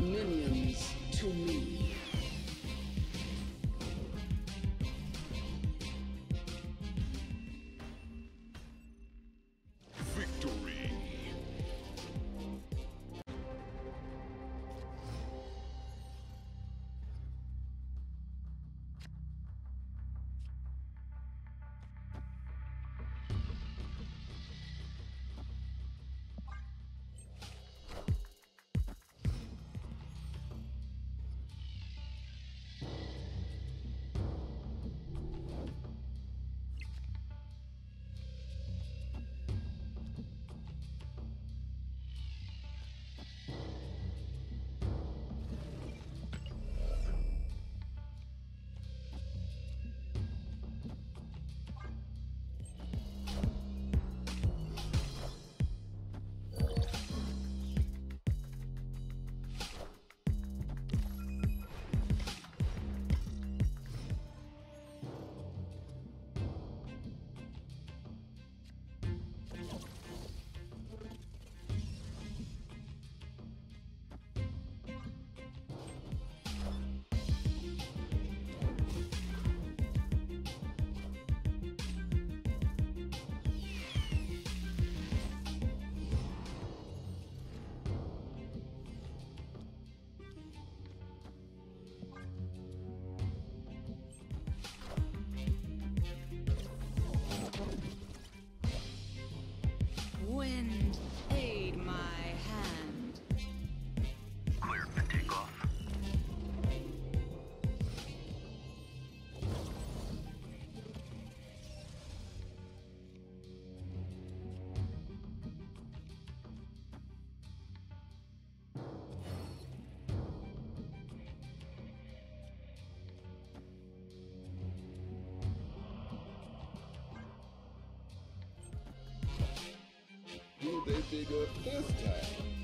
minions to me. They big up this time?